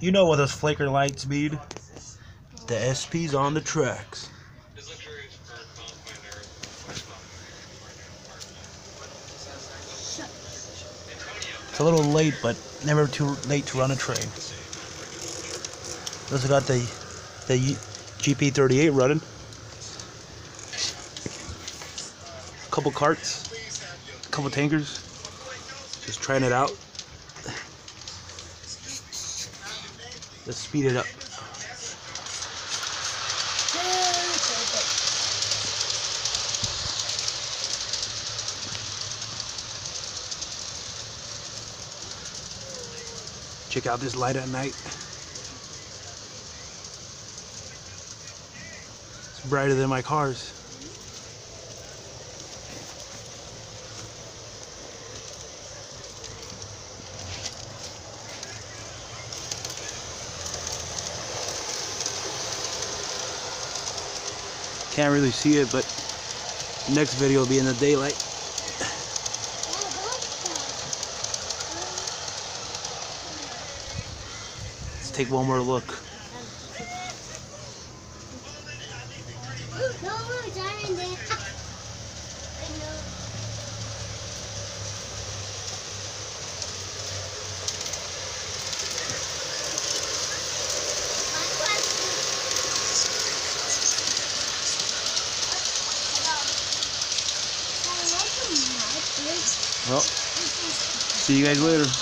You know what those flicker lights mean? The SP's on the tracks. It's a little late, but never too late to run a train. Also got the the GP38 running. A couple carts, a couple tankers. Just trying it out. Let's speed it up. Check out this light at night. It's brighter than my cars. Can't really see it, but next video will be in the daylight. Let's take one more look. Well, see you guys later.